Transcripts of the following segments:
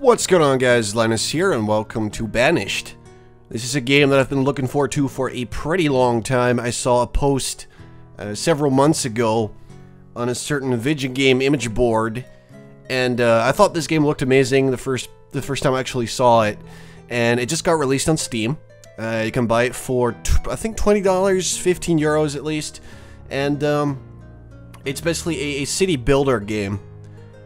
What's going on guys, Linus here and welcome to Banished. This is a game that I've been looking forward to for a pretty long time. I saw a post uh, several months ago on a certain Vigigame image board and uh, I thought this game looked amazing the first the first time I actually saw it and it just got released on Steam. Uh, you can buy it for I think $20, 15 euros at least and um, it's basically a, a city builder game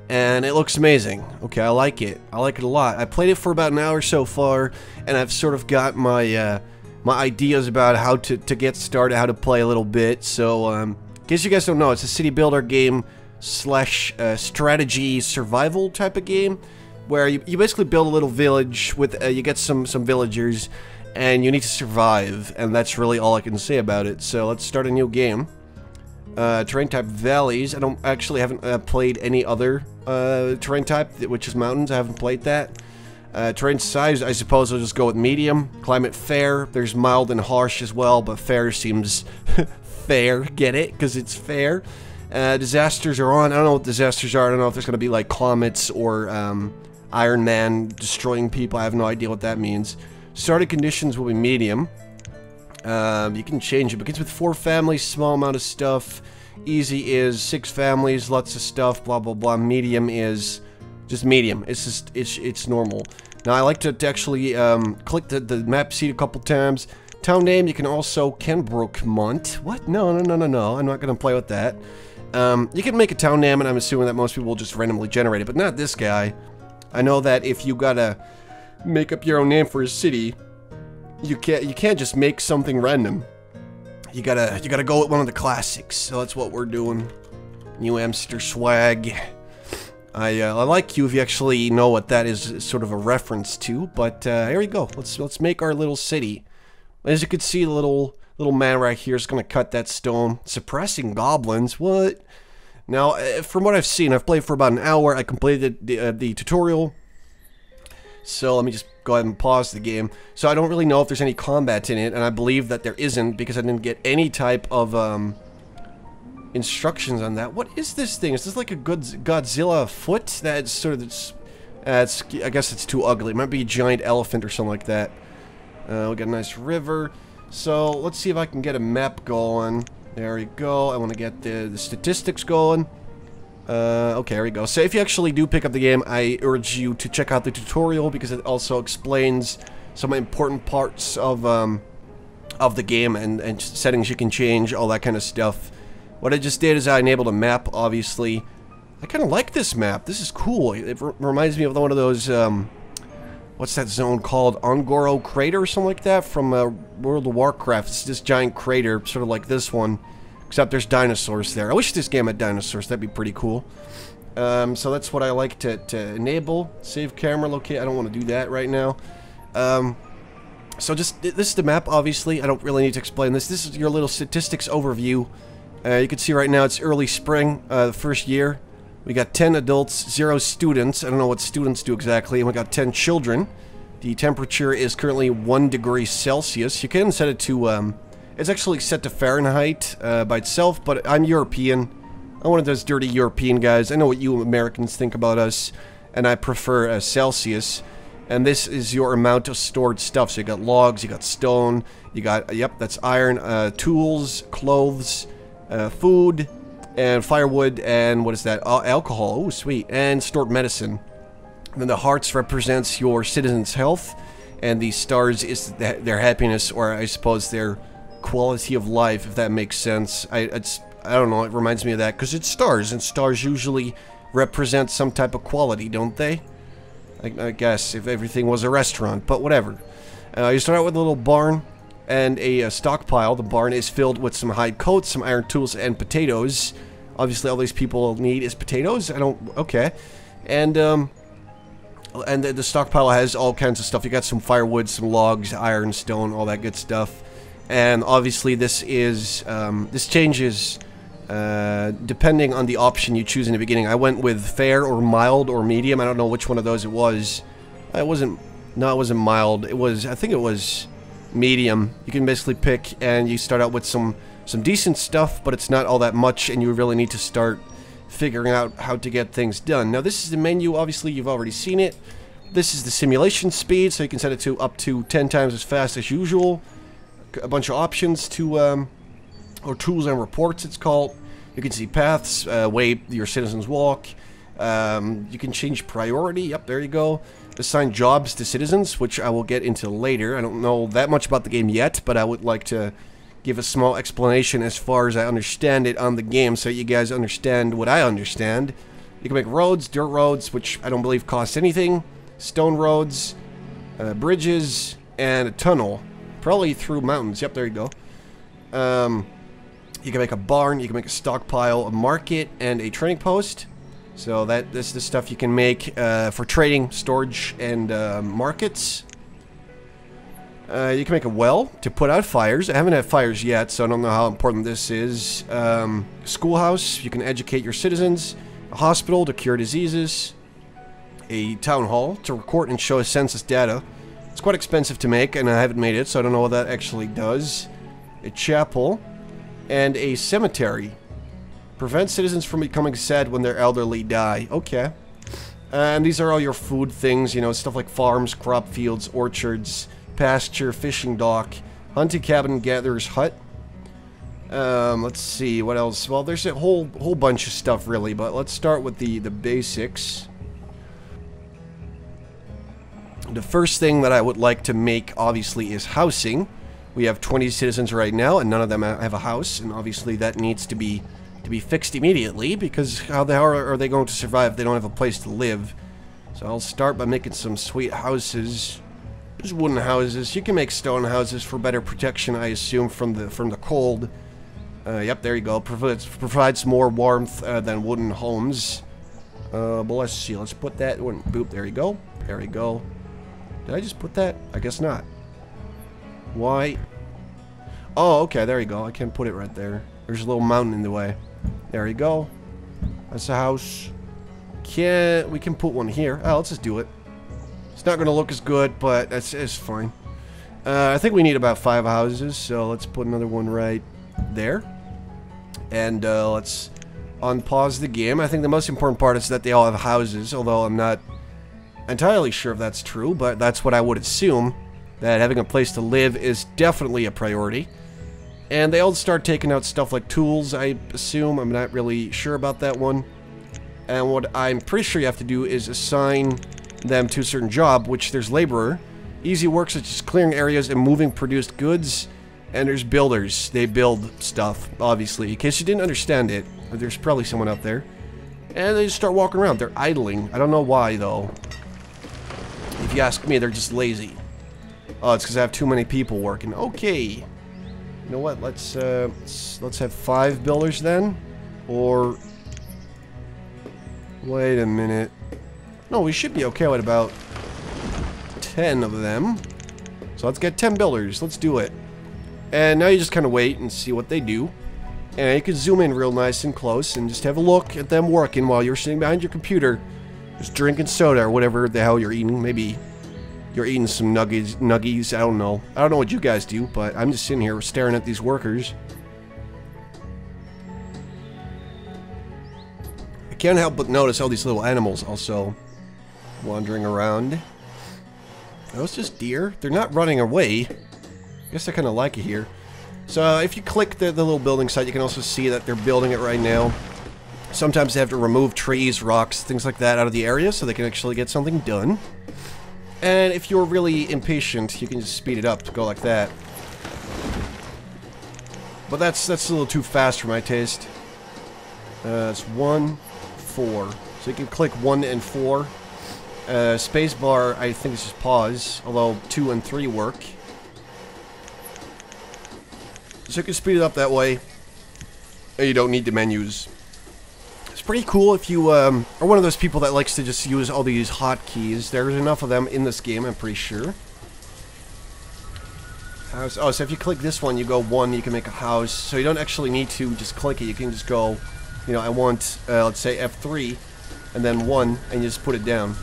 and it looks amazing. Okay, I like it. I like it a lot. I played it for about an hour so far, and I've sort of got my uh, my ideas about how to, to get started, how to play a little bit. So, um, in case you guys don't know, it's a city builder game slash uh, strategy survival type of game, where you, you basically build a little village with uh, you get some some villagers, and you need to survive, and that's really all I can say about it. So let's start a new game. Uh, terrain type valleys. I don't actually haven't uh, played any other uh, terrain type, which is mountains. I haven't played that. Uh, terrain size, I suppose I'll just go with medium. Climate fair. There's mild and harsh as well, but fair seems fair. Get it? Because it's fair. Uh, disasters are on. I don't know what disasters are. I don't know if there's going to be like comets or um, Iron Man destroying people. I have no idea what that means. Starting conditions will be medium. Um, you can change it. Begins with four families, small amount of stuff. Easy is six families, lots of stuff, blah blah blah. Medium is just medium. It's just it's it's normal. Now I like to, to actually um, click the, the map seed a couple times. Town name you can also Kenbrookmont. What? No no no no no. I'm not gonna play with that. Um, you can make a town name, and I'm assuming that most people will just randomly generate it, but not this guy. I know that if you gotta make up your own name for a city, you can't you can't just make something random. You gotta you gotta go with one of the classics. So that's what we're doing. New Amsterswag. I uh, I like you if you actually know what that is sort of a reference to. But uh, here we go. Let's let's make our little city. As you can see, the little little man right here is gonna cut that stone, suppressing goblins. What? Now, uh, from what I've seen, I've played for about an hour. I completed the, uh, the tutorial. So let me just go ahead and pause the game. So I don't really know if there's any combat in it, and I believe that there isn't because I didn't get any type of um, instructions on that. What is this thing? Is this like a good Godzilla foot? That's sort of, it's, I guess it's too ugly. It might be a giant elephant or something like that. Uh, we got a nice river. So let's see if I can get a map going. There we go. I want to get the, the statistics going. Uh, okay, here we go. So if you actually do pick up the game, I urge you to check out the tutorial because it also explains some important parts of um, of the game and, and settings you can change, all that kind of stuff. What I just did is I enabled a map, obviously. I kind of like this map. This is cool. It reminds me of one of those, um, what's that zone called? Un'Goro Crater or something like that from uh, World of Warcraft. It's this giant crater, sort of like this one. Except there's dinosaurs there. I wish this game had dinosaurs. That'd be pretty cool. Um, so that's what I like to, to enable. Save camera locate. I don't want to do that right now. Um, so just, this is the map, obviously. I don't really need to explain this. This is your little statistics overview. Uh, you can see right now it's early spring, uh, the first year. We got 10 adults, 0 students. I don't know what students do exactly. And we got 10 children. The temperature is currently 1 degree Celsius. You can set it to... Um, it's actually set to Fahrenheit uh, by itself, but I'm European. I'm one of those dirty European guys. I know what you Americans think about us, and I prefer uh, Celsius. And this is your amount of stored stuff. So you got logs, you got stone, you got, yep, that's iron, uh, tools, clothes, uh, food, and firewood, and what is that? Alcohol, oh sweet, and stored medicine. And then the hearts represents your citizens' health, and the stars is their happiness, or I suppose their quality of life, if that makes sense. I, it's, I don't know, it reminds me of that, because it's stars, and stars usually represent some type of quality, don't they? I, I guess, if everything was a restaurant, but whatever. Uh, you start out with a little barn and a, a, stockpile. The barn is filled with some hide coats, some iron tools, and potatoes. Obviously, all these people need is potatoes. I don't... Okay. And, um... And the, the stockpile has all kinds of stuff. You got some firewood, some logs, iron, stone, all that good stuff and obviously this is um, this changes uh, depending on the option you choose in the beginning. I went with fair or mild or medium. I don't know which one of those it was. It wasn't. No, it wasn't mild. It was. I think it was medium. You can basically pick, and you start out with some some decent stuff, but it's not all that much, and you really need to start figuring out how to get things done. Now, this is the menu. Obviously, you've already seen it. This is the simulation speed, so you can set it to up to 10 times as fast as usual. A bunch of options to, um, or tools and reports it's called. You can see paths, uh, way your citizens walk. Um, you can change priority, yep, there you go. Assign jobs to citizens, which I will get into later. I don't know that much about the game yet, but I would like to give a small explanation as far as I understand it on the game so you guys understand what I understand. You can make roads, dirt roads, which I don't believe cost anything, stone roads, uh, bridges, and a tunnel. Probably through mountains. Yep, there you go. Um, you can make a barn, you can make a stockpile, a market, and a trading post. So that this is the stuff you can make uh, for trading, storage, and uh, markets. Uh, you can make a well to put out fires. I haven't had fires yet, so I don't know how important this is. Um, schoolhouse, you can educate your citizens. A hospital to cure diseases. A town hall to record and show census data. It's quite expensive to make, and I haven't made it, so I don't know what that actually does. A chapel. And a cemetery. Prevent citizens from becoming sad when their elderly die. Okay. And these are all your food things, you know, stuff like farms, crop fields, orchards pasture, fishing dock, hunting cabin, gatherer's hut. Um, let's see, what else? Well, there's a whole whole bunch of stuff, really, but let's start with the, the basics. The first thing that I would like to make, obviously, is housing. We have 20 citizens right now, and none of them have a house, and obviously that needs to be to be fixed immediately, because how the hell are they going to survive if they don't have a place to live? So I'll start by making some sweet houses. There's wooden houses. You can make stone houses for better protection, I assume, from the from the cold. Uh, yep, there you go. Provides, provides more warmth uh, than wooden homes. Uh, but let's see. Let's put that one. Boop. There you go. There you go. Did I just put that? I guess not. Why? Oh, okay. There you go. I can't put it right there. There's a little mountain in the way. There you go. That's a house. Can we can put one here? Oh, let's just do it. It's not going to look as good, but that's it's fine. Uh, I think we need about five houses, so let's put another one right there. And uh, let's unpause the game. I think the most important part is that they all have houses, although I'm not entirely sure if that's true, but that's what I would assume, that having a place to live is definitely a priority. And they all start taking out stuff like tools, I assume. I'm not really sure about that one. And what I'm pretty sure you have to do is assign them to a certain job, which there's laborer, easy work such as clearing areas and moving produced goods, and there's builders. They build stuff, obviously. In case you didn't understand it, there's probably someone up there. And they just start walking around. They're idling. I don't know why, though. You ask me, they're just lazy. Oh, it's because I have too many people working. Okay. You know what? Let's, uh, let's, let's have five builders then. Or... Wait a minute. No, we should be okay with about 10 of them. So let's get 10 builders. Let's do it. And now you just kind of wait and see what they do. And you can zoom in real nice and close and just have a look at them working while you're sitting behind your computer. Just drinking soda or whatever the hell you're eating. Maybe you're eating some nuggies, nuggies. I don't know. I don't know what you guys do, but I'm just sitting here staring at these workers. I can't help but notice all these little animals also wandering around. Oh, it's just deer. They're not running away. I guess I kind of like it here. So uh, if you click the, the little building site, you can also see that they're building it right now. Sometimes they have to remove trees, rocks, things like that out of the area so they can actually get something done. And if you're really impatient, you can just speed it up to go like that. But that's that's a little too fast for my taste. Uh, it's one, four. So you can click one and four uh, spacebar, I think it's just pause, although 2 and 3 work. So you can speed it up that way, and you don't need the menus. It's pretty cool if you um, are one of those people that likes to just use all these hotkeys. There's enough of them in this game, I'm pretty sure. House. Oh, so if you click this one, you go 1, you can make a house. So you don't actually need to just click it, you can just go, you know, I want, uh, let's say F3, and then 1, and you just put it down.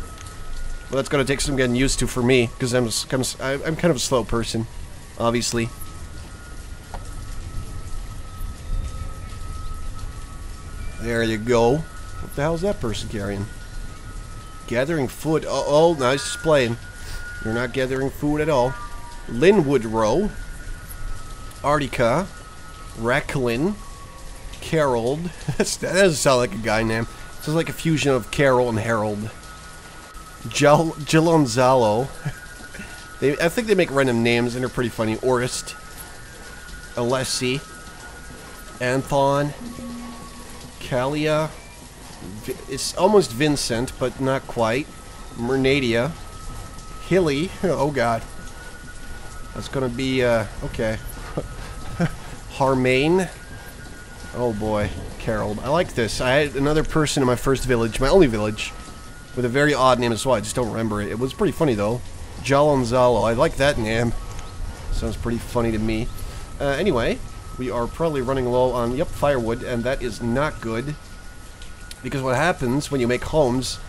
Well, that's going to take some getting used to for me, because I'm, I'm kind of a slow person, obviously. There you go. What the hell is that person carrying? Gathering food. Oh, oh nice display. You're not gathering food at all. Linwood Row. Artica. Racklin. Carol. that doesn't sound like a guy name. Sounds like a fusion of Carol and Harold. Gil Gilonzalo. they, I think they make random names and they're pretty funny. Orist. Alessi. Anthon. Kalia. It's almost Vincent, but not quite. Mernadia. Hilly. Oh god. That's gonna be, uh, okay. Harmaine. Oh boy. Carol. I like this. I had another person in my first village, my only village, with a very odd name as well. I just don't remember it. It was pretty funny though. Jalonzalo. I like that name. Sounds pretty funny to me. Uh, anyway, we are probably running low on, yep, firewood, and that is not good. Because what happens when you make homes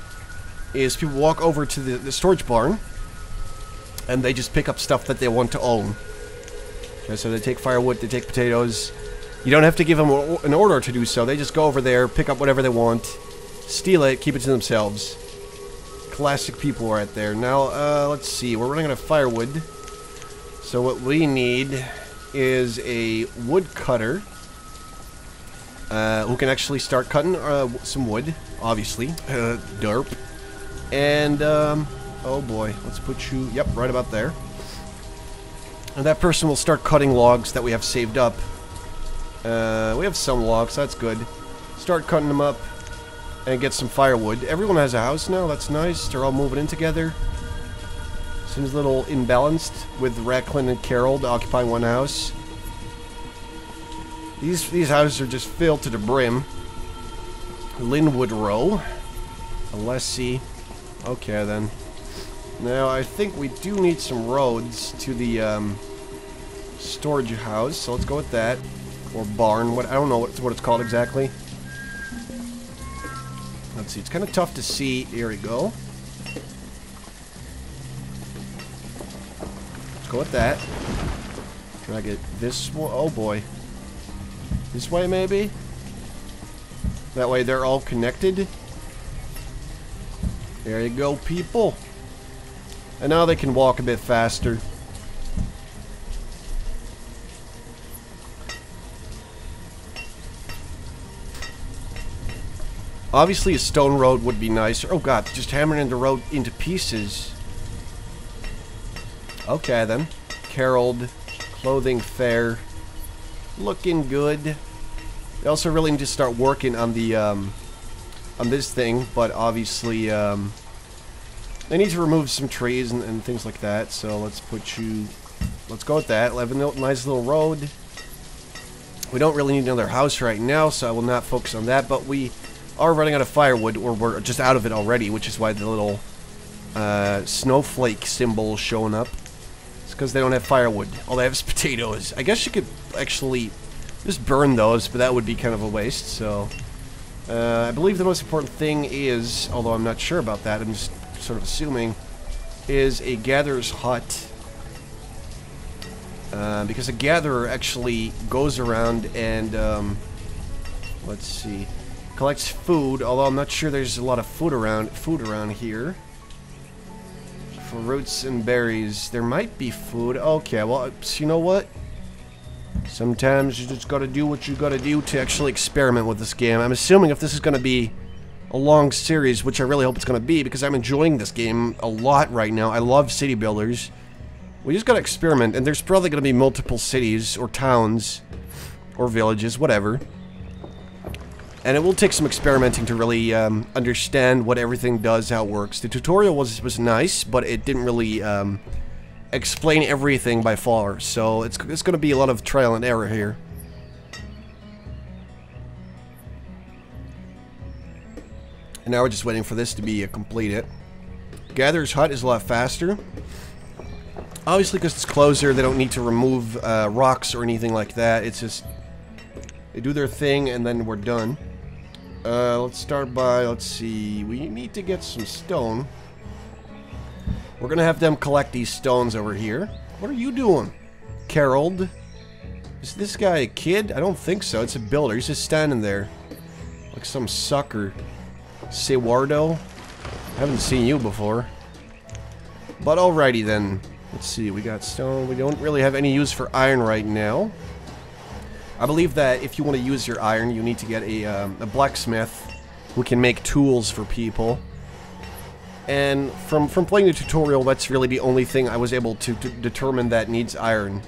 is people walk over to the, the storage barn, and they just pick up stuff that they want to own. So they take firewood, they take potatoes. You don't have to give them an order to do so. They just go over there, pick up whatever they want, steal it, keep it to themselves. Classic people right there. Now, uh, let's see. We're running out of firewood. So what we need is a woodcutter uh, who can actually start cutting uh, some wood, obviously. Uh, derp. And, um, oh boy, let's put you, yep, right about there. And that person will start cutting logs that we have saved up. Uh, we have some logs, that's good. Start cutting them up and get some firewood. Everyone has a house now, that's nice. They're all moving in together. Seems a little imbalanced with Racklin and Carol occupying one house. These these houses are just filled to the brim. Linwood Row. Alessi. Okay then. Now I think we do need some roads to the um, storage house, so let's go with that. Or barn. What I don't know what, what it's called exactly. Let's see. It's kind of tough to see. Here we go. Let's go with that. Try to get this one. Oh boy. This way, maybe? That way they're all connected. There you go, people. And now they can walk a bit faster. Obviously a stone road would be nicer. Oh god, just hammering the road into pieces. Okay then. Caroled. Clothing fair. Looking good. They also really need to start working on the um, on this thing, but obviously um, they need to remove some trees and, and, things like that. So let's put you. Let's go with that. We Have a nice little road. We don't really need another house right now, so I will not focus on that. But we are running out of firewood, or we're just out of it already, which is why the little uh, snowflake symbol showing up. It's because they don't have firewood. All they have is potatoes. I guess you could actually just burn those, but that would be kind of a waste, so... Uh, I believe the most important thing is, although I'm not sure about that, I'm just sort of assuming, is a gatherer's hut. Uh, because a gatherer actually goes around and, um, let's see, collects food, although I'm not sure there's a lot of food around, food around here. For roots and berries, there might be food. Okay, well, you know what? Sometimes you just gotta do what you gotta do to actually experiment with this game. I'm assuming if this is gonna be a long series, which I really hope it's gonna be, because I'm enjoying this game a lot right now. I love city builders. We just gotta experiment, and there's probably gonna be multiple cities, or towns, or villages, whatever. And it will take some experimenting to really um, understand what everything does, how it works. The tutorial was, was nice, but it didn't really... Um, explain everything by far, so it's, it's going to be a lot of trial and error here. And now we're just waiting for this to be uh, completed. Gatherer's Hut is a lot faster. Obviously, because it's closer, they don't need to remove uh, rocks or anything like that. It's just... They do their thing, and then we're done. Uh, let's start by, let's see, we need to get some stone. We're gonna have them collect these stones over here. What are you doing, Carol? Is this guy a kid? I don't think so. It's a builder. He's just standing there. Like some sucker. Sewardo? I haven't seen you before. But alrighty then. Let's see, we got stone. We don't really have any use for iron right now. I believe that if you want to use your iron, you need to get a, um, a blacksmith who can make tools for people. And from, from playing the tutorial, that's really the only thing I was able to, to determine that needs iron.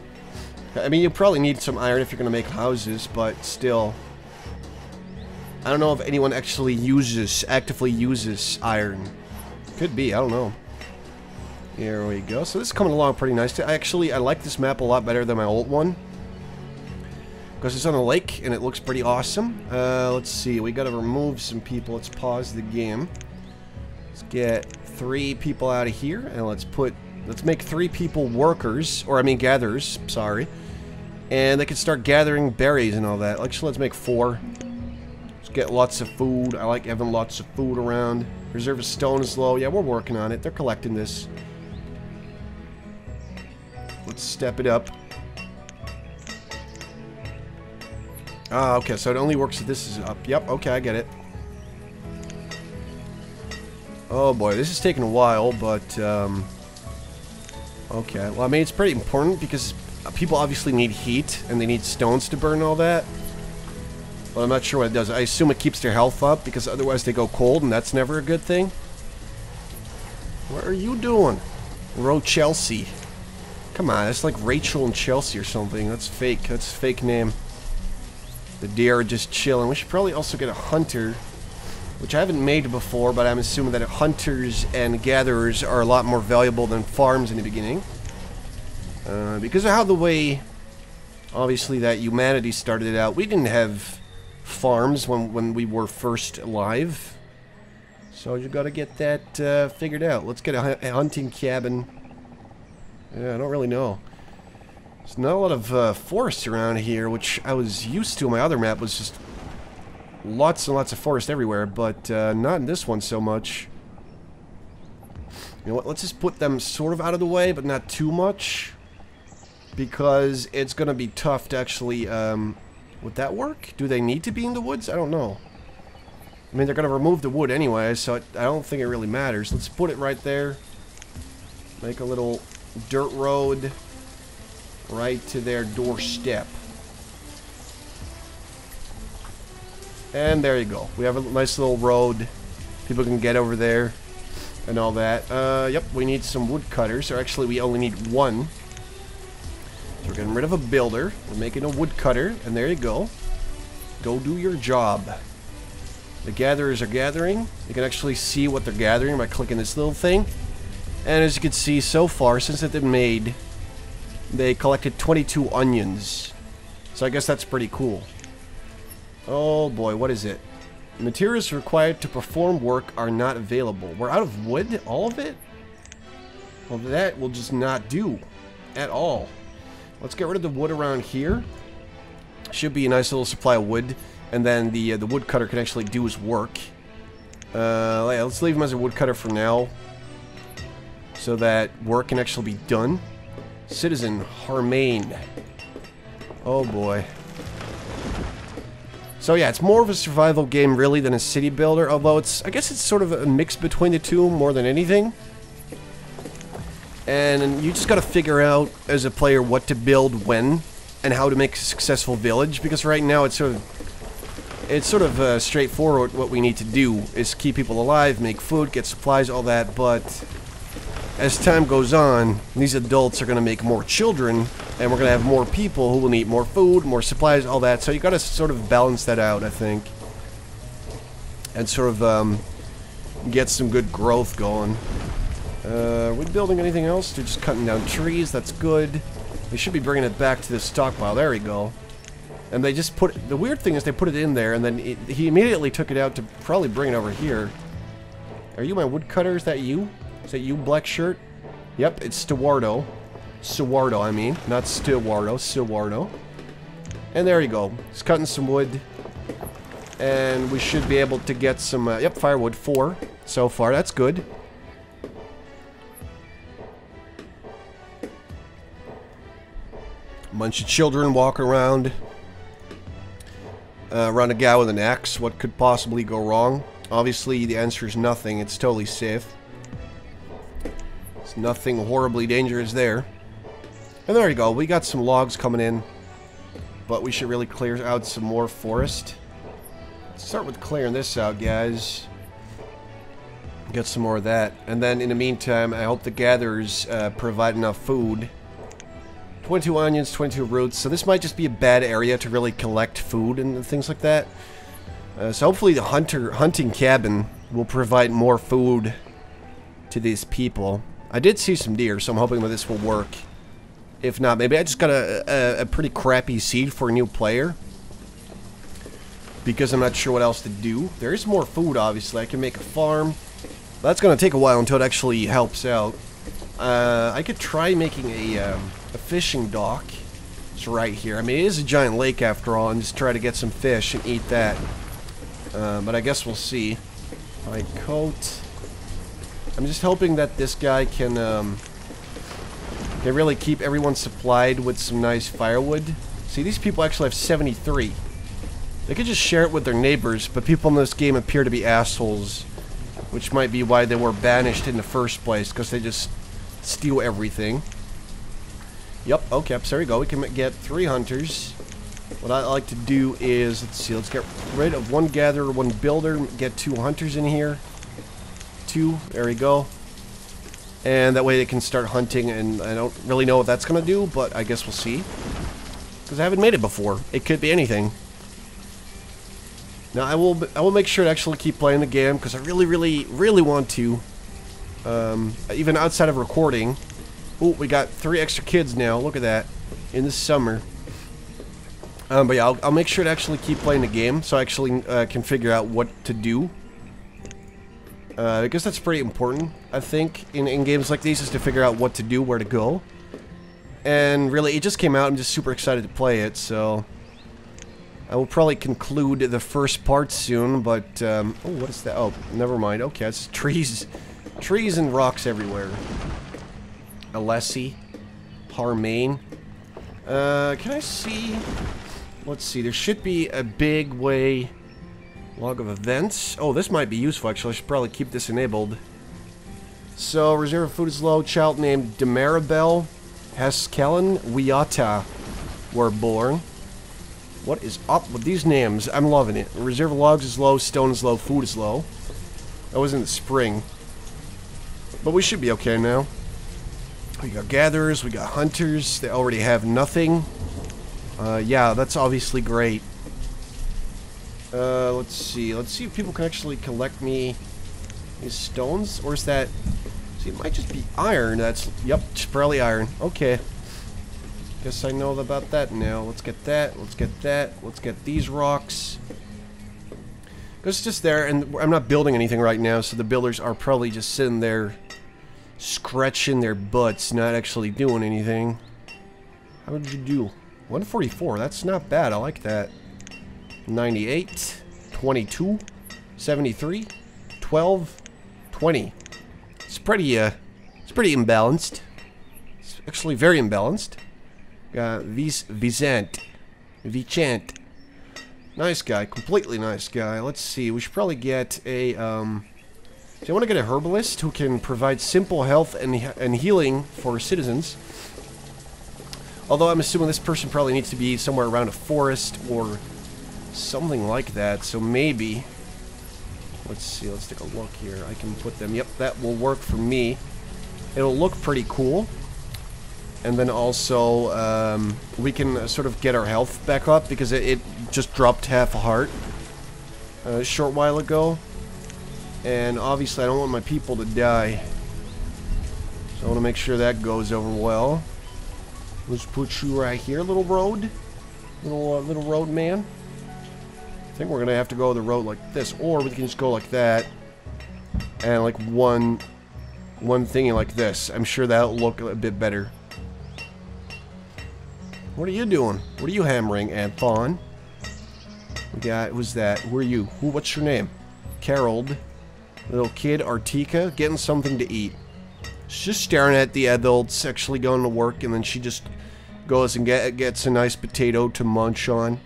I mean, you probably need some iron if you're going to make houses, but still. I don't know if anyone actually uses, actively uses iron. Could be, I don't know. Here we go. So this is coming along pretty nice. Actually, I like this map a lot better than my old one. Because it's on a lake, and it looks pretty awesome. Uh, let's see. We got to remove some people. Let's pause the game. Let's get three people out of here, and let's put... Let's make three people workers, or I mean gatherers, sorry. And they can start gathering berries and all that. Actually, let's make four. Let's get lots of food. I like having lots of food around. Reserve of stone is low. Yeah, we're working on it. They're collecting this. Let's step it up. Ah, okay, so it only works if this is up. Yep, okay, I get it. Oh boy, this is taking a while, but, um... Okay, well, I mean, it's pretty important because people obviously need heat, and they need stones to burn all that. But I'm not sure what it does. I assume it keeps their health up, because otherwise they go cold, and that's never a good thing. What are you doing? Row Chelsea. Come on, it's like Rachel and Chelsea or something. That's fake. That's fake name. The deer are just chilling. We should probably also get a hunter, which I haven't made before, but I'm assuming that hunters and gatherers are a lot more valuable than farms in the beginning. Uh, because of how the way, obviously, that humanity started out, we didn't have farms when, when we were first alive. So you got to get that uh, figured out. Let's get a, a, hunting cabin. Yeah, I don't really know. There's not a lot of uh, forests around here, which I was used to my other map was just lots and lots of forest everywhere, but uh, not in this one so much. You know what, let's just put them sort of out of the way, but not too much. Because it's going to be tough to actually, um, would that work? Do they need to be in the woods? I don't know. I mean, they're going to remove the wood anyway, so I don't think it really matters. Let's put it right there. Make a little dirt road right to their doorstep. And there you go. We have a nice little road. People can get over there and all that. Uh, yep, we need some woodcutters. Or actually, we only need one. So we're getting rid of a builder. We're making a woodcutter. And there you go. Go do your job. The gatherers are gathering. You can actually see what they're gathering by clicking this little thing. And as you can see, so far, since it's been made, they collected 22 onions. So I guess that's pretty cool. Oh boy, what is it? Materials required to perform work are not available. We're out of wood? All of it? Well, that will just not do. At all. Let's get rid of the wood around here. Should be a nice little supply of wood. And then the, uh, the woodcutter can actually do his work. Uh, let's leave him as a woodcutter for now. So that work can actually be done. Citizen Harmain. Oh boy. So yeah, it's more of a survival game really than a city builder, although it's, I guess it's sort of a mix between the two more than anything. And you just gotta figure out, as a player, what to build when, and how to make a successful village, because right now it's sort of, it's sort of uh, straightforward what we need to do, is keep people alive, make food, get supplies, all that, but as time goes on, these adults are to make more children, and we're going to have more people who will need more food, more supplies, all that. So you got to sort of balance that out, I think, and sort of um, get some good growth going. Uh, are we building anything else? They're just cutting down trees. That's good. They should be bringing it back to the stockpile. There we go. And they just put... The weird thing is they put it in there, and then it, he immediately took it out to probably bring it over here. Are you my woodcutter? Is that you? Is that you, black shirt? Yep, it's Stewardo. Stewardo, I mean. Not Stewardo, Stewardo. And there you go. He's cutting some wood. And we should be able to get some, uh, yep, firewood. Four so far. That's good. A bunch of children walking around. Uh, around a guy with an axe. What could possibly go wrong? Obviously, the answer is nothing. It's totally safe. There's nothing horribly dangerous there. And there you go. We got some logs coming in. But we should really clear out some more forest. Let's start with clearing this out, guys. Get some more of that. And then, in the meantime, I hope the gatherers uh, provide enough food. 22 onions, 22 roots. So this might just be a bad area to really collect food and things like that. Uh, so hopefully the hunter hunting cabin will provide more food to these people. I did see some deer, so I'm hoping that this will work. If not, maybe I just got a, a, a pretty crappy seed for a new player. Because I'm not sure what else to do. There is more food, obviously. I can make a farm. That's going to take a while until it actually helps out. Uh, I could try making a, um, a fishing dock. It's right here. I mean, it is a giant lake after all, and just try to get some fish and eat that. Uh, but I guess we'll see. My coat. I'm just hoping that this guy can, um, can really keep everyone supplied with some nice firewood. See, these people actually have 73. They could just share it with their neighbors, but people in this game appear to be assholes. Which might be why they were banished in the first place, because they just steal everything. Yep, okay, so there we go. We can get three hunters. What I like to do is, let's see, let's get rid of one gatherer, one builder, get two hunters in here. Two, there we go. And that way they can start hunting, and I don't really know what that's going to do, but I guess we'll see. Because I haven't made it before. It could be anything. Now, I will I will make sure to actually keep playing the game, because I really, really, really want to. Um, even outside of recording. Oh, we got three extra kids now. Look at that. In the summer. Um, but yeah, I'll, I'll, make sure to actually keep playing the game so I actually uh, can figure out what to do. Uh, because that's pretty important, I think, in, in games like these, is to figure out what to do, where to go. And really, it just came out, I'm just super excited to play it, so... I will probably conclude the first part soon, but, um, oh, what is that? Oh, never mind. Okay, it's trees, trees and rocks everywhere. Alessi, Harmain. Uh, can I see... Let's see, there should be a big way... Log of events. Oh, this might be useful, actually. I should probably keep this enabled. So, reserve food is low. Child named Demarabel Haskellen Wiata were born. What is up with these names? I'm loving it. Reserve logs is low, stone is low, food is low. That was in the spring. But we should be okay now. We got gatherers, we got hunters. They already have nothing. Uh, yeah, that's obviously great. Uh, let's see. Let's see if people can actually collect me these stones. Or is that... See, it might just be iron. That's... Yep, it's probably iron. Okay. Guess I know about that now. Let's get that. Let's get that. Let's get these rocks. It's just there, and I'm not building anything right now, so the builders are probably just sitting there scratching their butts, not actually doing anything. How did you do? 144, that's not bad, I like that. 98, 22, 73, 12, 20. It's pretty, uh, it's pretty imbalanced. It's actually very imbalanced. Got Vis Vicent. Vicent. Nice guy, completely nice guy. Let's see, we should probably get a, um... So I want to get a herbalist who can provide simple health and, and healing for citizens. Although I'm assuming this person probably needs to be somewhere around a forest or something like that. So maybe... Let's see, let's take a look here. I can put them... Yep, that will work for me. It'll look pretty cool. And then also, um, we can sort of get our health back up because it, it just dropped half a heart a short while ago. And obviously I don't want my people to die. So I want to make sure that goes over well. Let's put you right here, little road. Little, uh, little road man. I think we're going to have to go the road like this. Or we can just go like that. And like one, one thingy like this. I'm sure that'll look a bit better. What are you doing? What are you hammering, Anthon? We got, who's that? Who are you? Who, what's your name? Carol. Little kid, Artika, getting something to eat. She's just staring at the adults actually going to work, and then she just goes and get, gets a nice potato to munch on.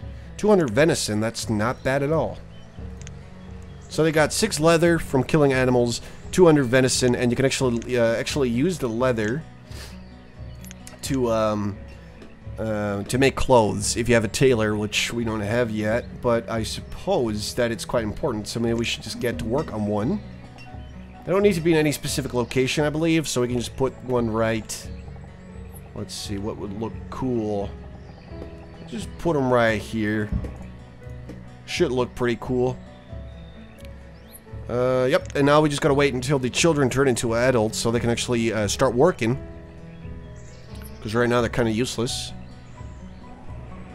200 venison, that's not bad at all. So they got six leather from killing animals, 200 venison, and you can actually uh, actually use the leather to um, uh, to make clothes if you have a tailor, which we don't have yet. But I suppose that it's quite important, so maybe we should just get to work on one. They don't need to be in any specific location, I believe, so we can just put one right. Let's see what would look cool. Just put them right here. Should look pretty cool. Uh, yep, and now we just gotta wait until the children turn into adults so they can actually uh, start working. Because right now they're kind of useless.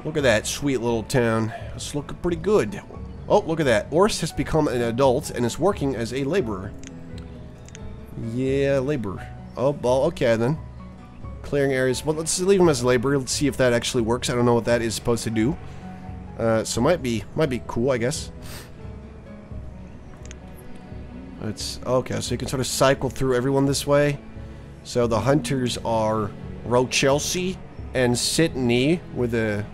Look at that sweet little town. It's looking pretty good. Oh, look at that. Ors has become an adult and is working as a laborer. Yeah, labor. Oh, well, okay then. Clearing areas. Well, let's leave them as a laborer. Let's see if that actually works. I don't know what that is supposed to do. Uh, so might be might be cool, I guess. It's okay. So you can sort of cycle through everyone this way. So the hunters are Rochelsea and Sydney with a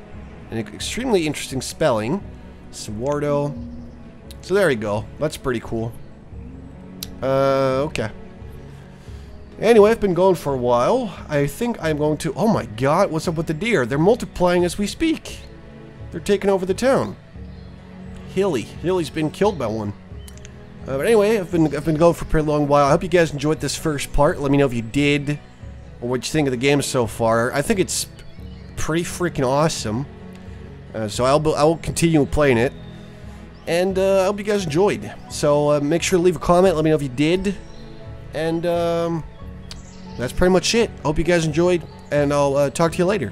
an extremely interesting spelling. Swardo. So there you go. That's pretty cool. Uh, okay. Anyway, I've been going for a while. I think I'm going to... Oh my god, what's up with the deer? They're multiplying as we speak. They're taking over the town. Hilly. Hilly's been killed by one. Uh, but anyway, I've been I've been going for a pretty long while. I hope you guys enjoyed this first part. Let me know if you did, or what you think of the game so far. I think it's pretty freaking awesome. Uh, so I'll I will continue playing it, and uh, I hope you guys enjoyed. So uh, make sure to leave a comment. Let me know if you did, and um, that's pretty much it. Hope you guys enjoyed, and I'll uh, talk to you later.